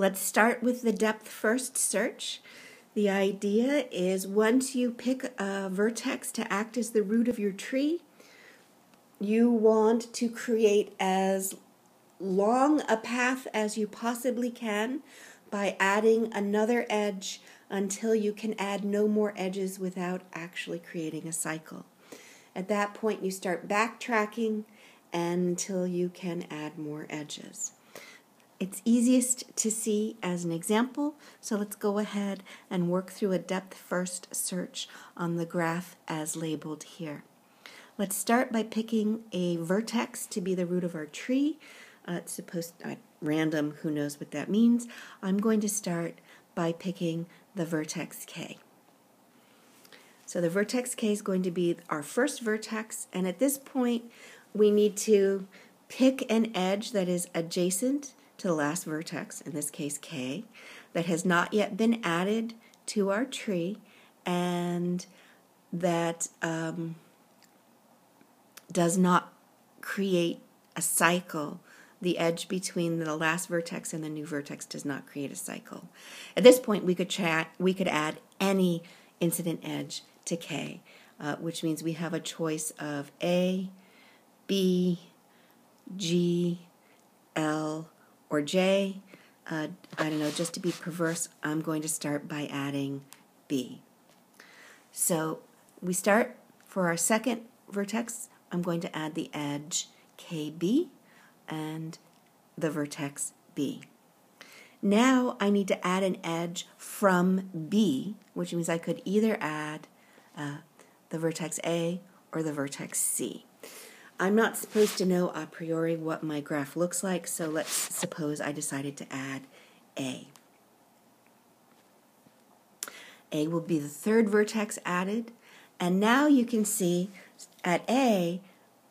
Let's start with the depth first search. The idea is once you pick a vertex to act as the root of your tree, you want to create as long a path as you possibly can by adding another edge until you can add no more edges without actually creating a cycle. At that point, you start backtracking until you can add more edges. It's easiest to see as an example, so let's go ahead and work through a depth first search on the graph as labeled here. Let's start by picking a vertex to be the root of our tree. Uh, it's supposed uh, random, who knows what that means. I'm going to start by picking the vertex k. So the vertex k is going to be our first vertex, and at this point we need to pick an edge that is adjacent to the last vertex, in this case k, that has not yet been added to our tree, and that um, does not create a cycle. The edge between the last vertex and the new vertex does not create a cycle. At this point, we could chat. We could add any incident edge to k, uh, which means we have a choice of a, b, g, l, or j. Uh, I don't know. Just to be perverse, I'm going to start by adding b. So we start for our second vertex I'm going to add the edge KB and the vertex B. Now I need to add an edge from B, which means I could either add uh, the vertex A or the vertex C. I'm not supposed to know a priori what my graph looks like, so let's suppose I decided to add A. A will be the third vertex added, and now you can see at A,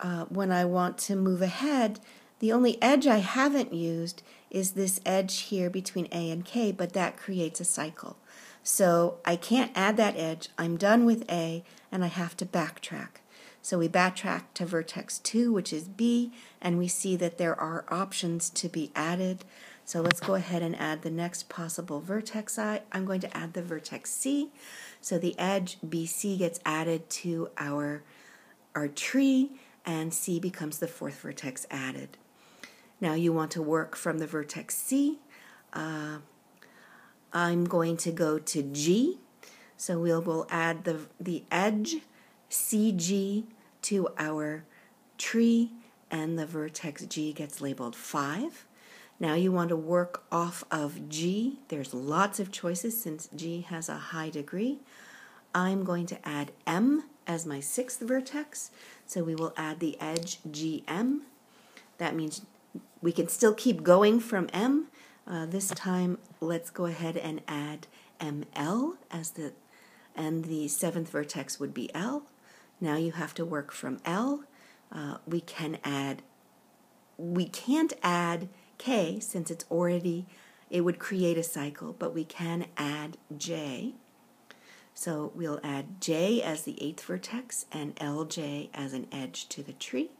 uh, when I want to move ahead, the only edge I haven't used is this edge here between A and K, but that creates a cycle. So I can't add that edge. I'm done with A, and I have to backtrack. So we backtrack to vertex 2, which is B, and we see that there are options to be added. So let's go ahead and add the next possible vertex I. I'm going to add the vertex C. So the edge BC gets added to our our tree, and C becomes the fourth vertex added. Now you want to work from the vertex C. Uh, I'm going to go to G, so we'll, we'll add the, the edge CG to our tree, and the vertex G gets labeled 5. Now you want to work off of G. There's lots of choices since G has a high degree. I'm going to add M as my sixth vertex. So we will add the edge GM. That means we can still keep going from M. Uh, this time, let's go ahead and add ML as the, and the seventh vertex would be L. Now you have to work from L. Uh, we can add, we can't add K since it's already, it would create a cycle, but we can add J. So we'll add J as the eighth vertex and LJ as an edge to the tree.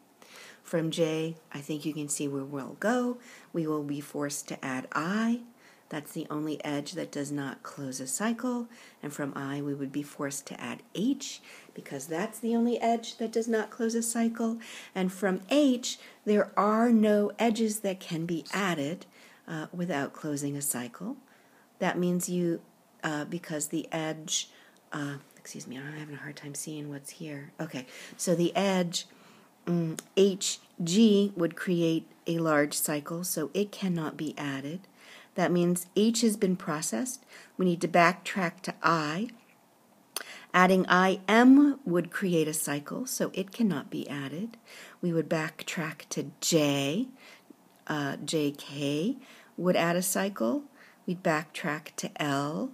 From J, I think you can see where we'll go. We will be forced to add I. That's the only edge that does not close a cycle. And from I, we would be forced to add H because that's the only edge that does not close a cycle. And from H, there are no edges that can be added uh, without closing a cycle. That means you, uh, because the edge uh, excuse me, I'm having a hard time seeing what's here. Okay, so the edge mm, HG would create a large cycle, so it cannot be added. That means H has been processed. We need to backtrack to I. Adding IM would create a cycle, so it cannot be added. We would backtrack to J. Uh, JK would add a cycle. We'd backtrack to L.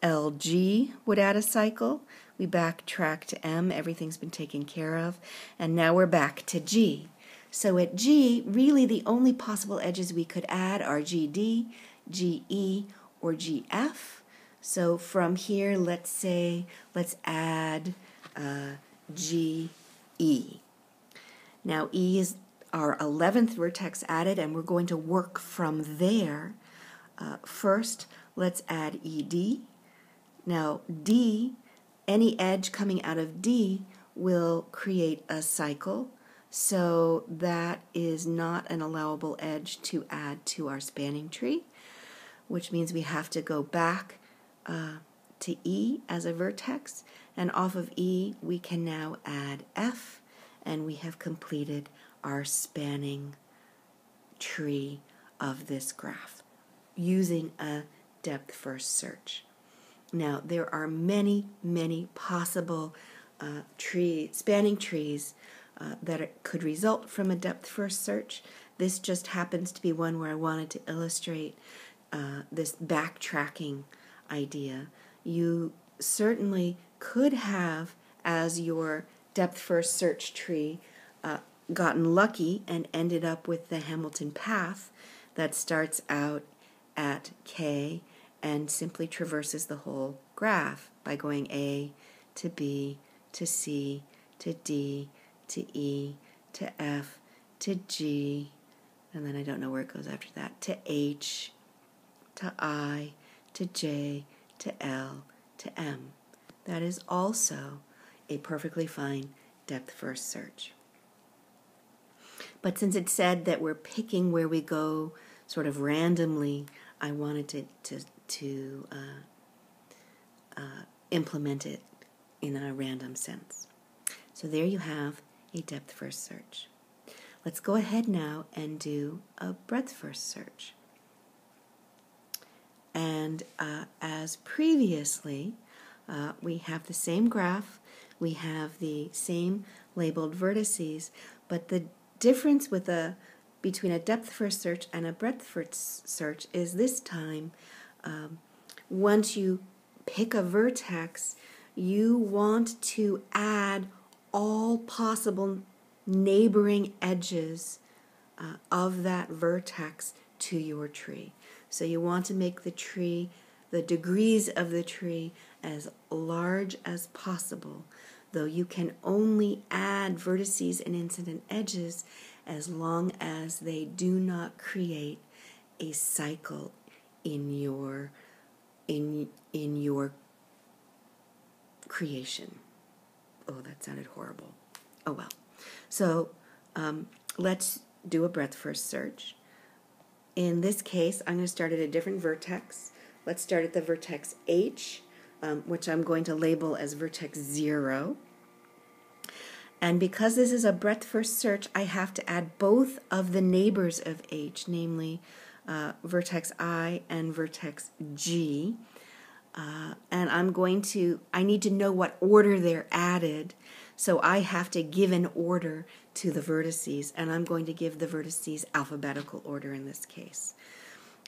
LG would add a cycle. We backtrack to M, everything's been taken care of. And now we're back to G. So at G, really the only possible edges we could add are GD, GE, or GF. So from here, let's say, let's add uh, GE. Now E is our 11th vertex added, and we're going to work from there Uh, first, let's add ed. Now, d, any edge coming out of d will create a cycle, so that is not an allowable edge to add to our spanning tree, which means we have to go back uh, to E as a vertex, and off of E we can now add F, and we have completed our spanning tree of this graph using a depth first search. Now, there are many, many possible uh, tree spanning trees uh, that could result from a depth first search. This just happens to be one where I wanted to illustrate uh, this backtracking idea. You certainly could have, as your depth first search tree, uh, gotten lucky and ended up with the Hamilton path that starts out at K and simply traverses the whole graph by going A to B to C to D to E to F to G, and then I don't know where it goes after that, to H to I to J to L to M. That is also a perfectly fine depth first search. But since it said that we're picking where we go sort of randomly, I wanted to, to, to uh, uh, implement it in a random sense. So there you have a depth first search. Let's go ahead now and do a breadth first search. And uh, as previously, uh, we have the same graph, we have the same labeled vertices, but the difference with a between a depth first search and a breadth first search is this time um, once you pick a vertex, you want to add all possible neighboring edges uh, of that vertex to your tree. So you want to make the tree, the degrees of the tree, as large as possible, though you can only add vertices and incident edges as long as they do not create a cycle in your in in your creation. Oh, that sounded horrible. Oh well. So um, let's do a breadth first search. In this case, I'm going to start at a different vertex. Let's start at the vertex H, um, which I'm going to label as vertex 0. And because this is a breadth first search, I have to add both of the neighbors of H, namely uh, vertex I and vertex G. Uh, and I'm going to, I need to know what order they're added. So I have to give an order to the vertices, and I'm going to give the vertices alphabetical order in this case.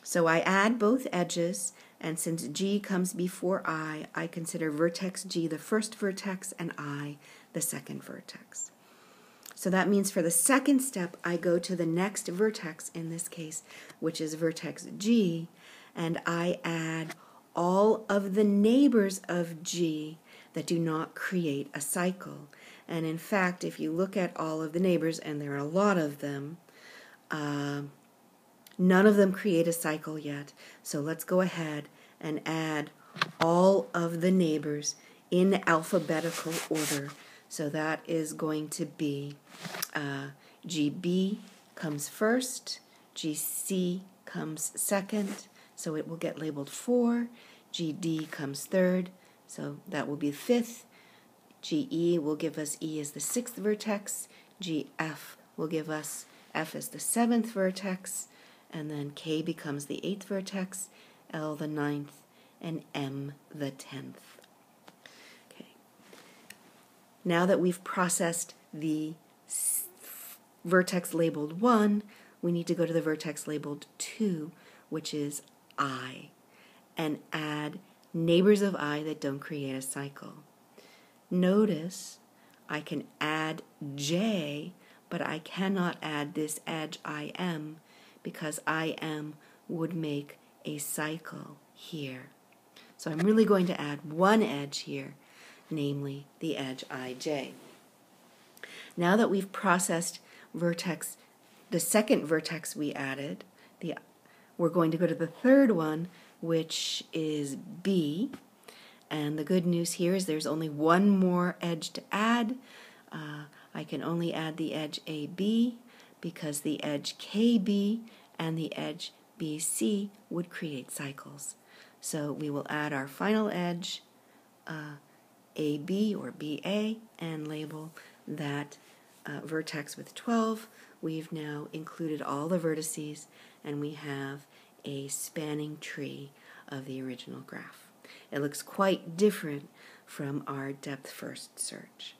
So I add both edges, and since G comes before I, I consider vertex G the first vertex and I the second vertex. So that means for the second step, I go to the next vertex in this case, which is vertex G, and I add all of the neighbors of G that do not create a cycle. And in fact, if you look at all of the neighbors, and there are a lot of them, uh, none of them create a cycle yet. So let's go ahead and add all of the neighbors in alphabetical order. So that is going to be uh, GB comes first, GC comes second, so it will get labeled 4. GD comes third, so that will be fifth. GE will give us E as the sixth vertex. GF will give us F as the seventh vertex. And then K becomes the eighth vertex, L the ninth, and M the tenth. Okay. Now that we've processed the vertex labeled 1, we need to go to the vertex labeled 2, which is I, and add neighbors of I that don't create a cycle. Notice I can add J, but I cannot add this edge IM because IM would make a cycle here. So I'm really going to add one edge here, namely the edge IJ. Now that we've processed vertex, the second vertex we added, the we're going to go to the third one, which is B. And the good news here is there's only one more edge to add. Uh, I can only add the edge AB because the edge KB and the edge BC would create cycles. So we will add our final edge uh, AB or BA and label that uh, vertex with 12. We've now included all the vertices and we have a spanning tree of the original graph. It looks quite different from our depth first search.